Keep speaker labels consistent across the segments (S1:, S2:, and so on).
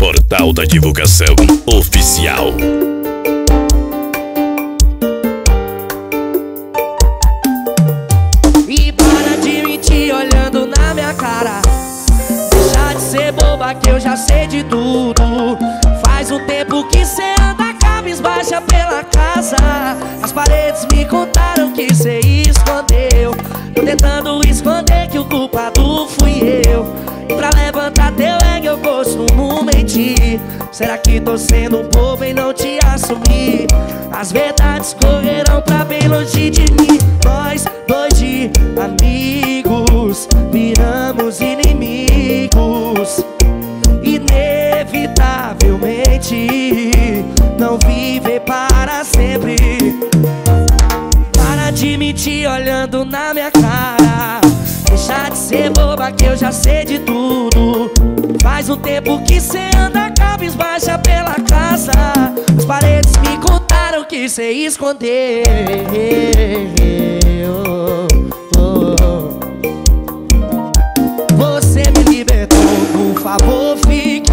S1: Portal da Divulgação Oficial.
S2: E para de mentir olhando na minha cara. Deixa de ser boba que eu já sei de tudo. Faz um tempo que cê anda cabisbaixa pela casa. As paredes me contaram que cê escondeu mentir Será que tô sendo um bobo em não te assumir? As verdades correrão pra bem longe de mim. Nós dois de amigos Viramos inimigos. Inevitavelmente Não viver para sempre. Para de mentir olhando na minha cara. Deixa de ser boba que eu já sei de tudo Um tempo que cê anda cabisbaixa pela casa. As paredes me contaram que cê escondeu. Você me libertou, por favor fique.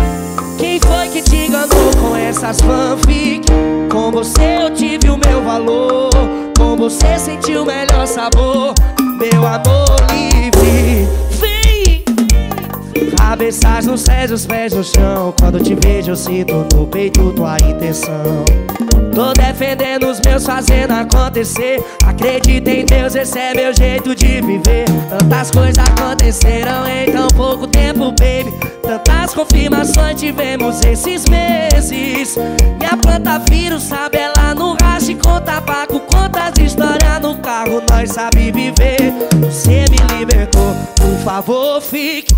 S2: Quem foi que te enganou com essas fanfic? Com você eu tive o meu valor. Com você senti o melhor sabor. Meu amor livre! Cabeças nos céus, os pés no chão. Quando te vejo eu sinto no peito tua intenção. Tô defendendo os meus, fazendo acontecer. Acredita em Deus, esse é meu jeito de viver. Tantas coisas aconteceram em tão pouco tempo, baby. Tantas confirmações tivemos esses meses. Minha planta vírus, sabe, ela no racha com tabaco Quantas histórias no carro nós sabe viver. Você me libertou, por favor fique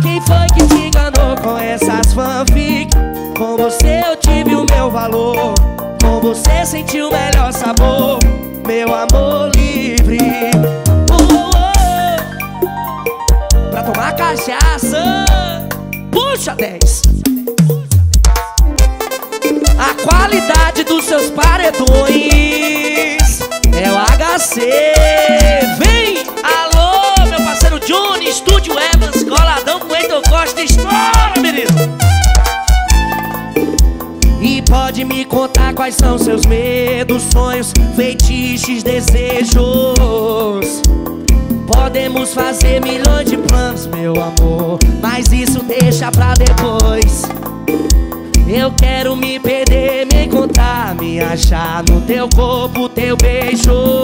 S2: quem foi que te enganou com essas fanfic? Com você eu tive o meu valor. Com você senti o melhor sabor. Meu amor livre. Uh, uh. Pra tomar cachaça. Puxa 10 A qualidade dos seus paredões É o HC pode me contar quais são seus medos, sonhos, feitiços, desejos Podemos fazer milhões de planos, meu amor Mas isso deixa pra depois eu quero me perder, me encontrar, me achar no teu corpo, teu beijo.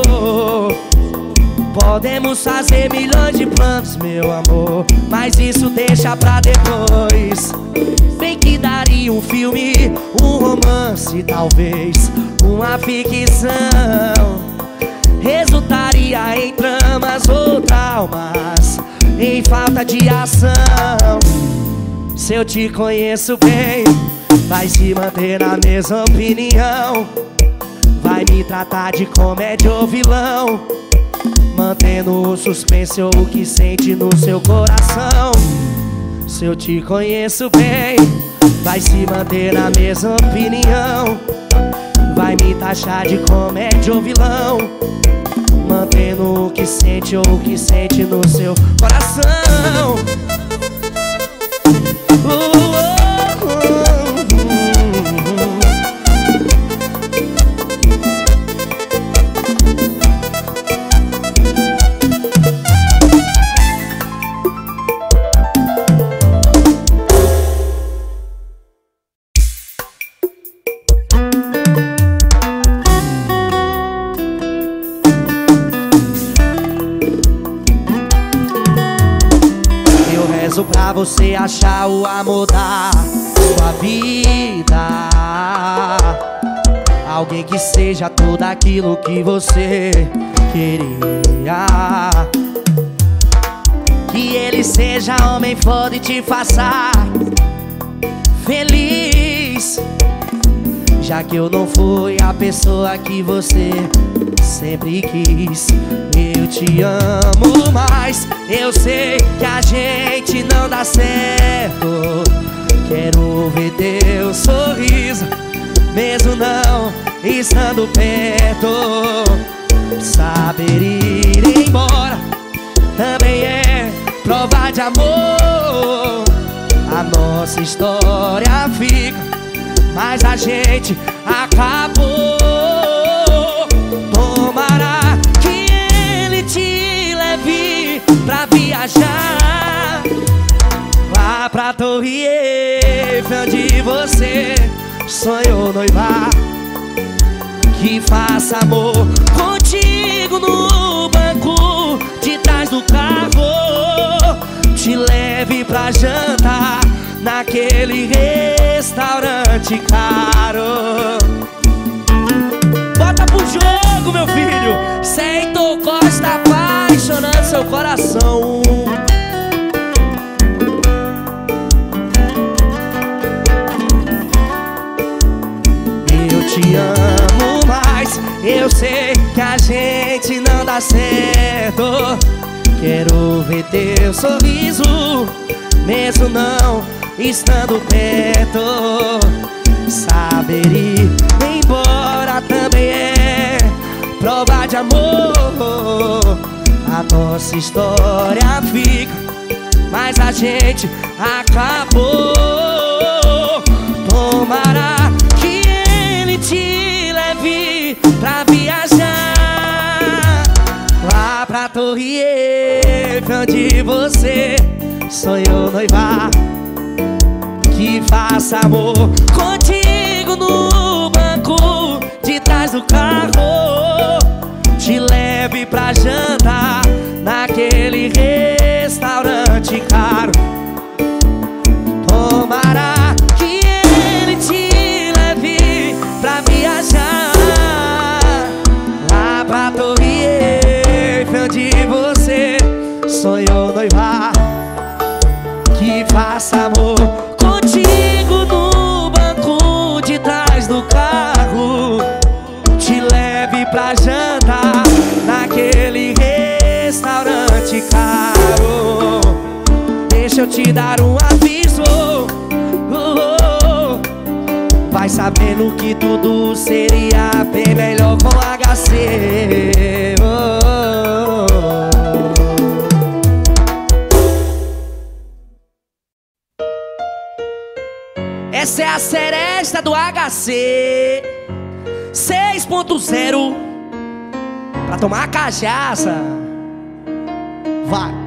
S2: Podemos fazer milhões de planos, meu amor, mas isso deixa pra depois. Bem que daria um filme, um romance, talvez uma ficção. Resultaria em tramas ou traumas, em falta de ação. Se eu te conheço bem, vai se manter na mesma opinião. Vai me tratar de comédia ou vilão. Mantendo o suspense ou o que sente no seu coração. Se eu te conheço bem, vai se manter na mesma opinião. Vai me taxar de comédia ou vilão. Mantendo o que sente ou o que sente no seu coração. Uh, pra você achar o amor da sua vida. Alguém que seja tudo aquilo que você queria. Que ele seja homem foda e te faça feliz Já que eu não fui a pessoa que você sempre quis. Eu te amo, mas eu sei que a gente não dá certo. Quero ver teu sorriso, mesmo não estando perto. Saber ir embora também é prova de amor. A nossa história fica, mas a gente acabou. Tomará que ele te leve pra viajar lá pra Torre Eiffel onde você sonhou noivar. Que faça amor contigo no banco de trás do carro. Te leve pra jantar naquele restaurante caro. Bota pro jogo, meu filho. Seitor Costa apaixonando seu coração. Eu te amo, mas eu sei que a gente não dá certo. Quero ver teu sorriso, mesmo não estando perto. Saber ir embora também é prova de amor. A nossa história fica, mas a gente acabou. Tomará que ele te leve pra viajar lá pra Torre Eiffel, onde você sonhou noivar. Que faça amor contigo no banco de trás do carro. Te leve pra jantar naquele restaurante caro. Tomará dar um aviso. Oh, oh. Vai sabendo que tudo seria bem melhor com HC. Essa é a seresta do HC 6.0 Pra tomar cachaça Vai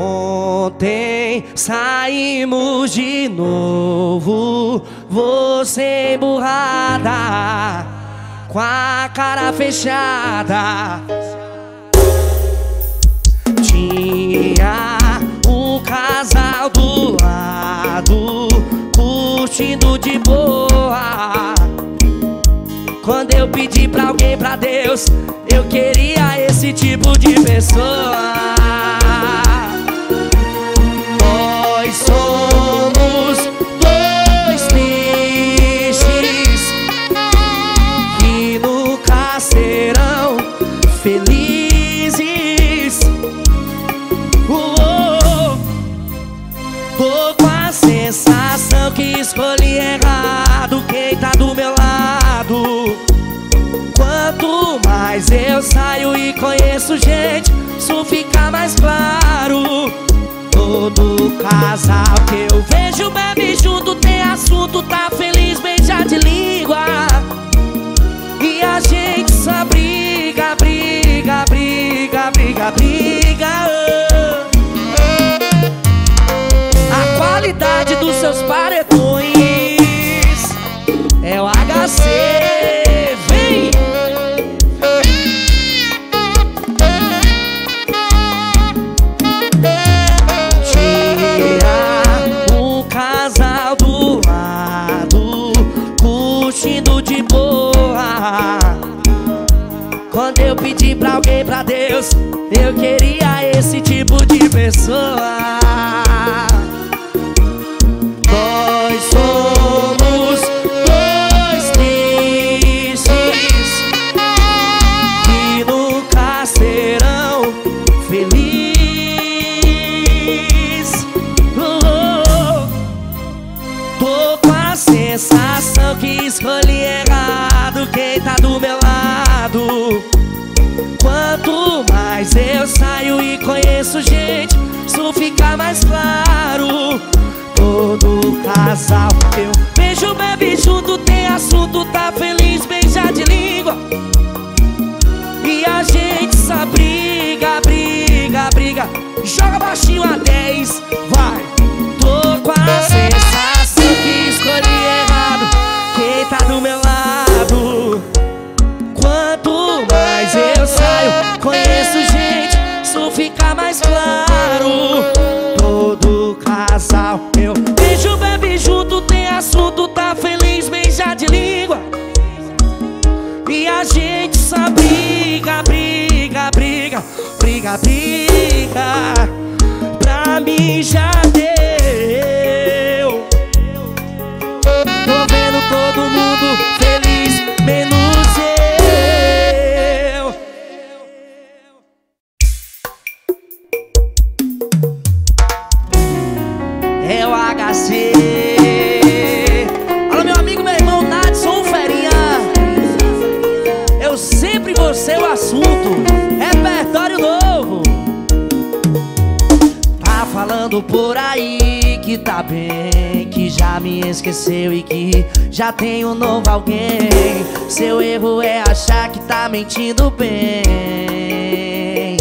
S2: Ontem saímos de novo Você emburrada Com a cara fechada tinha um casal do lado, curtindo de boa. Quando eu pedi pra alguém, pra Deus, eu queria esse tipo de pessoa. Conheço gente, isso fica mais claro. Todo casal que eu vejo bebe junto, tem assunto, tá feliz, beija de língua. E a gente só briga, briga, briga, briga, briga. A qualidade dos seus paredões é o HC. Eu queria esse tipo de pessoa. Nós somos dois tristes que nunca serão felizes. Oh, Tô com a sensação que escolhi errado quem tá do meu lado. Mais eu saio e conheço gente, isso fica mais claro. Todo casal eu beijo, bebe junto, tem assunto, tá feliz, beija de língua. E a gente só briga, briga, briga. Joga baixinho a 10, vai. Tô com Briga, briga Pra mim já deu. Tô vendo todo mundo feliz, por aí que tá bem Que já me esqueceu e que já tem um novo alguém. Seu erro é achar que tá mentindo bem.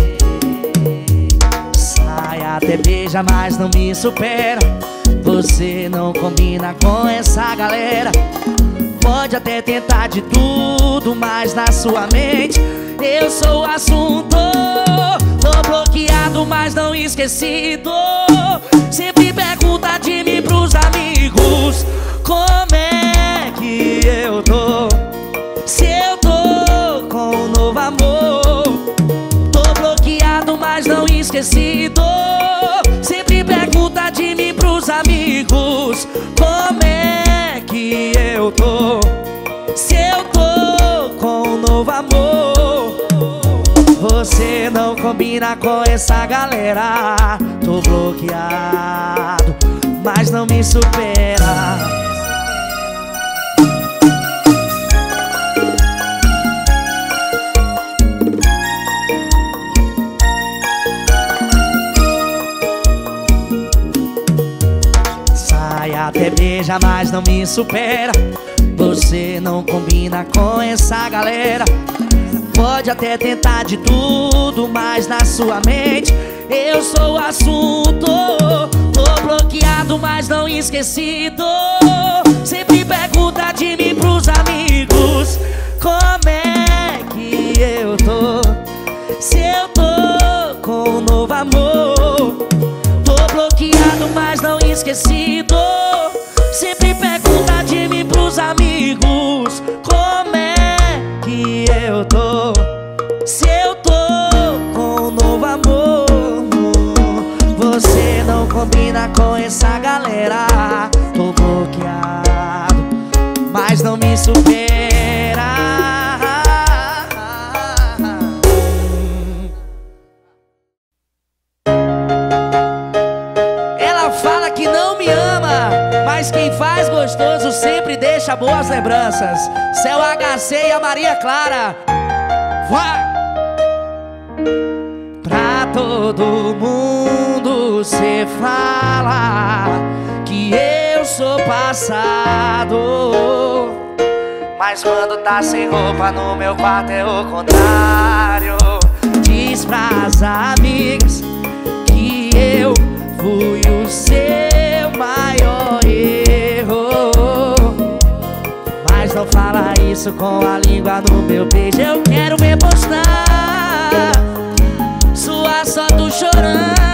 S2: Sai até beija, mas não me supera. Você não combina com essa galera. Pode até tentar de tudo, mas na sua mente Eu sou o assunto. Tô bloqueado, mas não esquecido Como é que eu tô? Se eu tô com um novo amor? Tô bloqueado, mas não esquecido. Sempre pergunta de mim pros amigos Como é que eu tô? Se eu tô com um novo amor Você não combina com essa galera. Tô bloqueado, mas não me supera mas não me supera. Você não combina com essa galera. Pode até tentar de tudo, mas na sua mente Eu sou o assunto. Tô bloqueado, mas não esquecido. Sempre pergunta de mim pros amigos Como é que eu tô? Se eu tô com um novo amor. Tô bloqueado, mas não esquecido Sempre pergunta de mim pros amigos Como é que eu tô? Se eu tô com um novo amor Você não combina com essa galera. Tô bloqueado, mas não me supera mas quem faz gostoso sempre deixa boas lembranças. Céu HC e a Maria Clara. Vai! Pra todo mundo cê fala que eu sou passado. Mas quando tá sem roupa no meu quarto é o contrário. Diz pras amigas que eu fui o seu maior Mas não fala isso com a língua no meu beijo. Eu quero me postar. Sua foto chorando,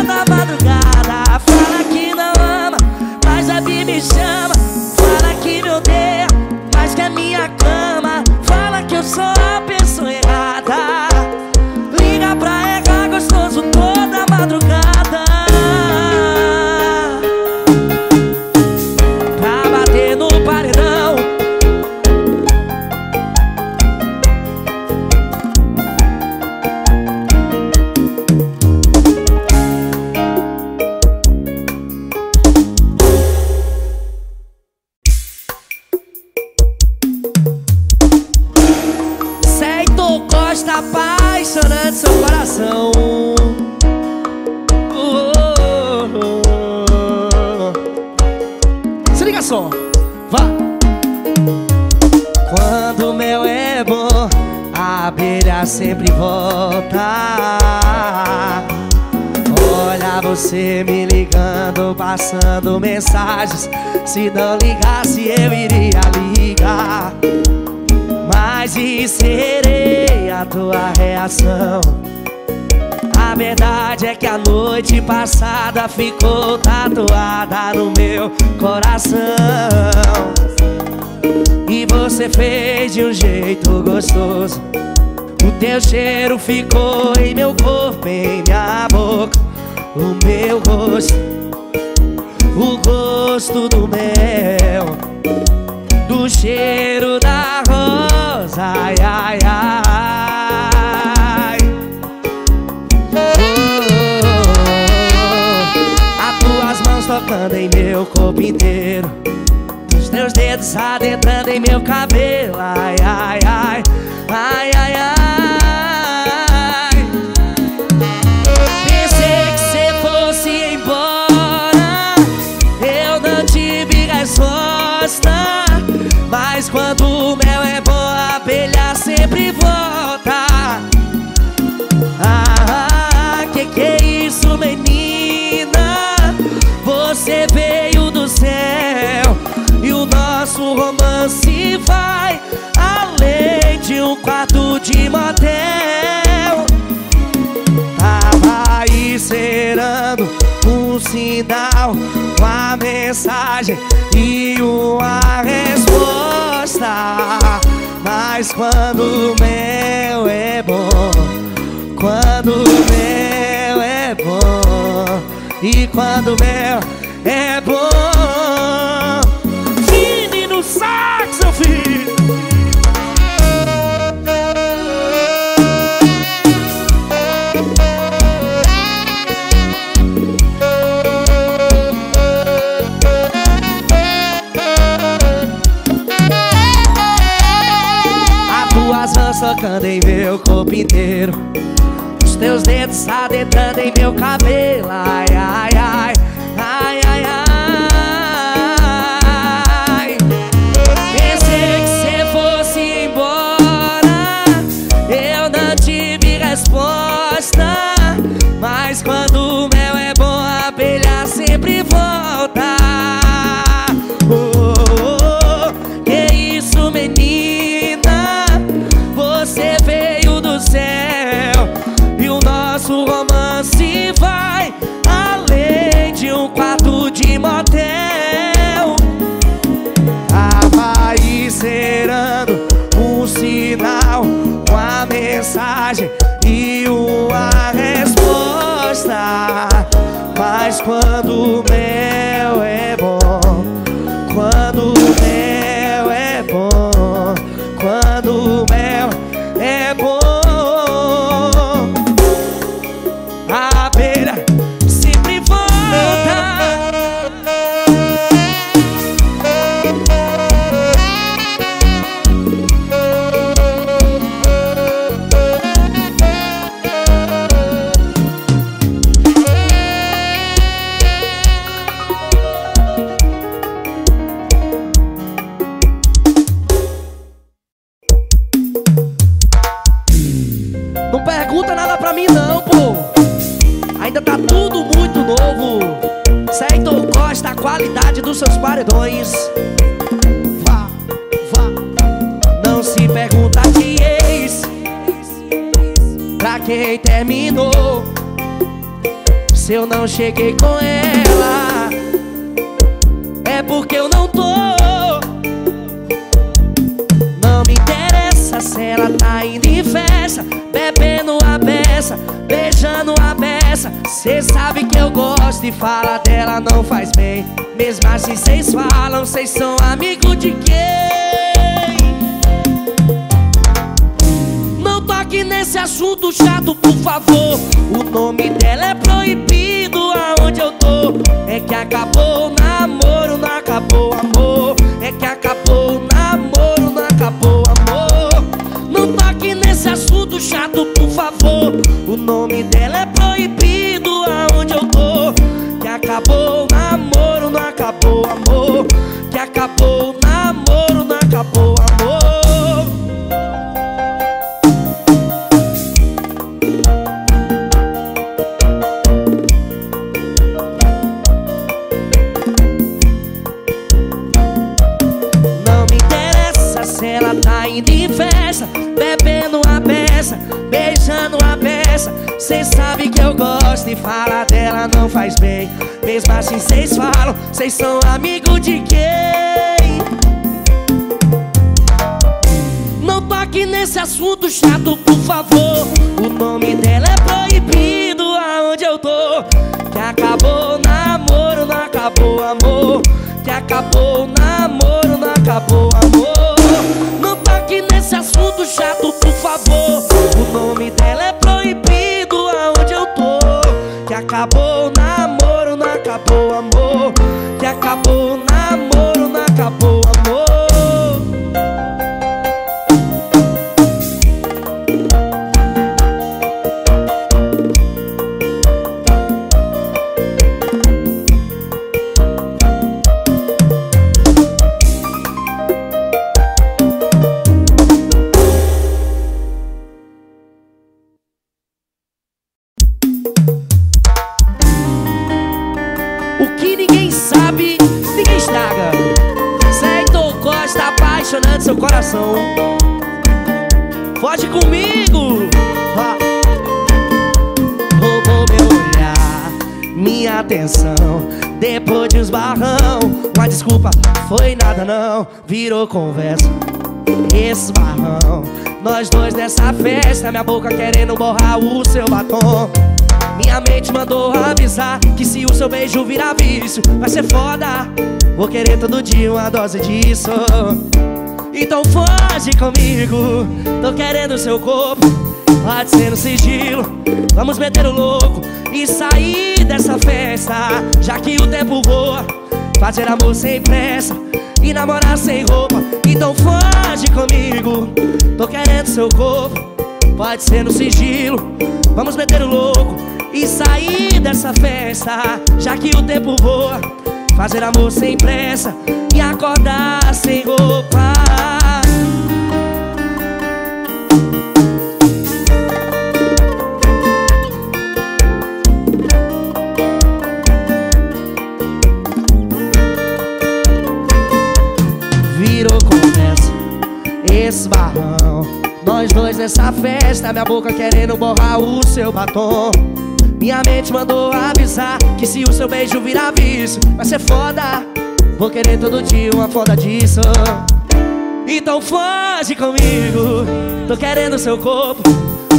S2: toda madrugada você me ligando, passando mensagens. Se não ligasse eu iria ligar. Mas serei a tua reação? A verdade é que a noite passada ficou tatuada no meu coração. E você fez de um jeito gostoso. O teu cheiro ficou em meu corpo, em minha boca O meu rosto, o gosto do mel do cheiro da rosa, ai, ai, ai. Oh, As tuas mãos tocando em meu corpo inteiro, os teus dedos adentrando em meu cabelo, ai, ai, ai, ai, ai, ai. Nosso romance vai além de um quarto de motel. Tava esperando um sinal, uma mensagem e uma resposta. Mas quando o mel é bom, quando o mel é bom, e quando o mel é menino saxo, filho. As tuas mãos tocando em meu corpo inteiro Os teus dedos adentrando em meu cabelo terminou. Se eu não cheguei com ela É porque eu não tô. Não me interessa se ela tá indo em festa Bebendo a beça, beijando a beça. Cê sabe que eu gosto e fala dela não faz bem. Mesmo assim cês falam, cês são amigo de quem? Toque nesse assunto chato, por favor. O nome dela é proibido aonde eu tô? É que acabou o namoro, não acabou Que acabou conversa, esse. Nós dois nessa festa, minha boca querendo borrar o seu batom. Minha mente mandou avisar que se o seu beijo virar vício Vai ser foda. Vou querer todo dia uma dose disso. Então foge comigo. Tô querendo seu corpo Pode ser no sigilo. Vamos meter o louco E sair dessa festa. Já que o tempo voa Fazer amor sem pressa E namorar sem roupa. Então foge comigo Tô querendo seu corpo. Pode ser no sigilo Vamos meter o louco e sair dessa festa. Já que o tempo voa Fazer amor sem pressa E acordar sem roupa Nessa festa Minha boca querendo borrar o seu batom. Minha mente mandou avisar que se o seu beijo virar vício Vai ser foda. Vou querer todo dia uma foda disso. Então foge comigo Tô querendo seu corpo.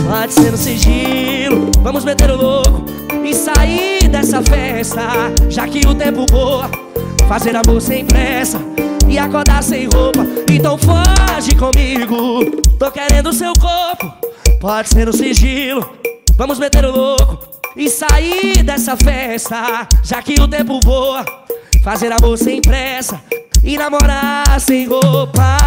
S2: Pode ser no sigilo Vamos meter o louco E sair dessa festa. Já que o tempo voa Fazer amor sem pressa E acordar sem roupa Então foge comigo Tô querendo seu corpo Pode ser no sigilo Vamos meter o louco e sair dessa festa, já que o tempo voa. Fazer amor sem pressa e namorar sem roupa.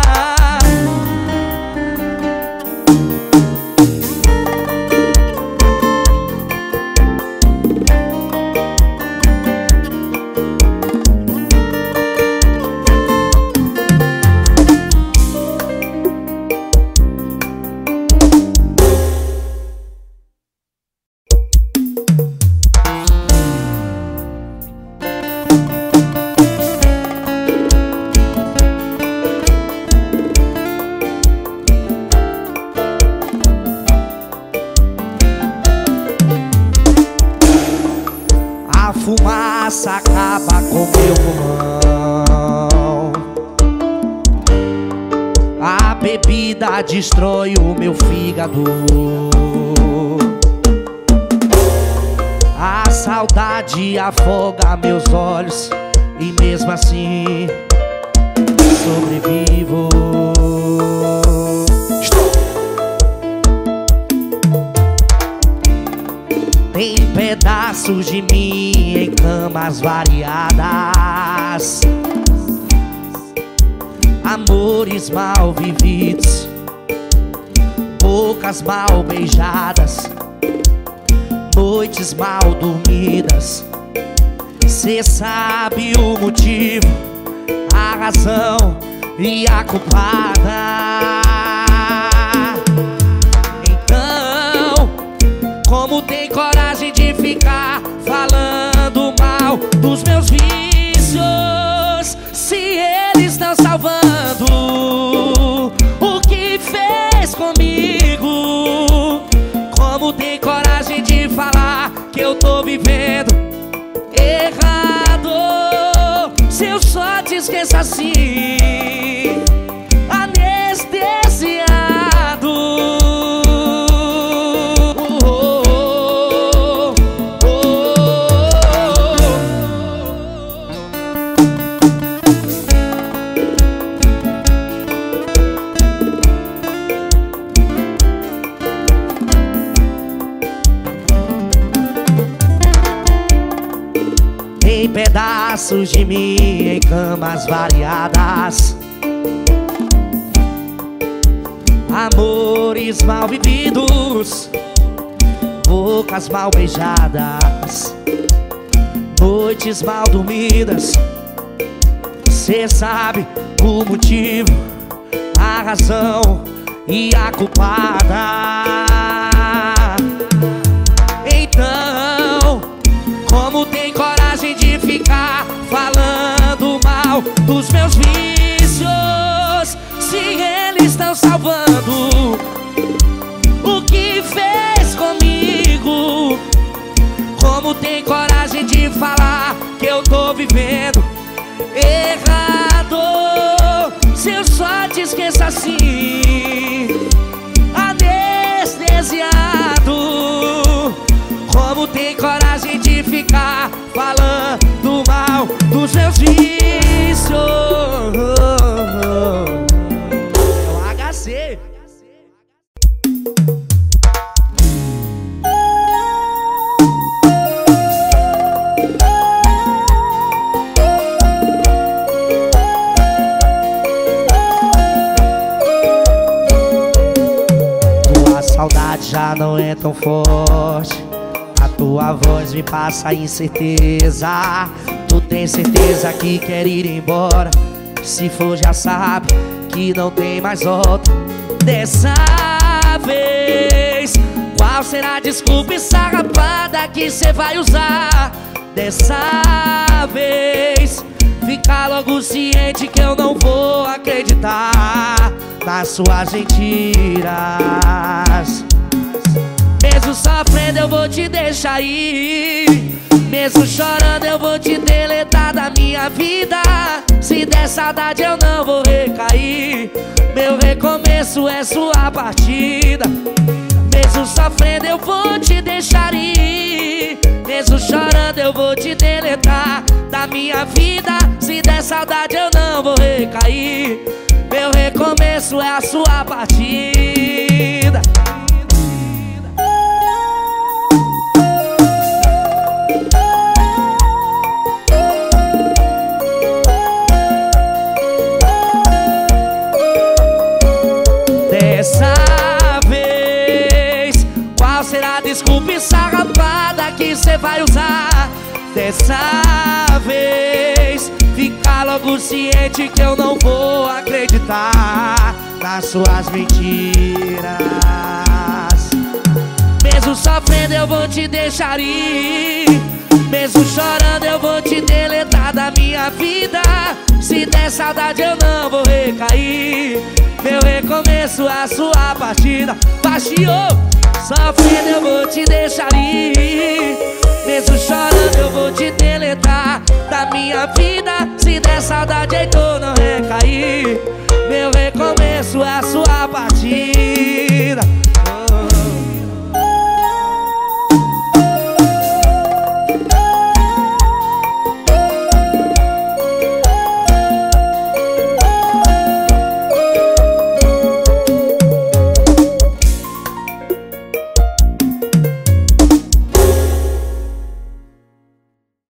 S2: Destrói o meu fígado Bocas mal beijadas Noites mal dormidas. Cê sabe o motivo A razão e a culpada. Como tem coragem de ficar falando mal dos meus vícios Se eles estão salvando eu tô vivendo errado. Se eu só te esqueço assim pedaços de mim em camas variadas. Amores mal vividos Bocas mal beijadas. Noites mal dormidas Cê sabe o motivo A razão e a culpada dos meus vícios Se eles estão salvando. O que fez comigo? Como tem coragem de falar que eu tô vivendo errado? Se eu só te esqueço assim Anestesiado é tão forte. A tua voz me passa incerteza. Tu tem certeza que quer ir embora? Se for já sabe que não tem mais volta. Dessa vez Qual será a desculpa ensarrapada que cê vai usar? Dessa vez Fica logo ciente que eu não vou acreditar Nas suas mentiras mesmo sofrendo eu vou te deixar ir. Mesmo chorando eu vou te deletar da minha vida. Se der saudade eu não vou recair. Meu recomeço é sua partida. Mesmo sofrendo eu vou te deixar ir. Mesmo chorando eu vou te deletar da minha vida. Se der saudade eu não vou recair. Meu recomeço é a sua partida ensarrapada que cê vai usar. Dessa vez Fica logo ciente que eu não vou acreditar Nas suas mentiras. Mesmo sofrendo eu vou te deixar ir. Mesmo chorando eu vou te deletar da minha vida. Se der saudade eu não vou recair. Meu recomeço a sua partida. Baixeou Sofrendo eu vou te deixar ir mesmo chorando eu vou te deletar. Da minha vida Se der saudade é eu não recair Meu recomeço é a sua partida.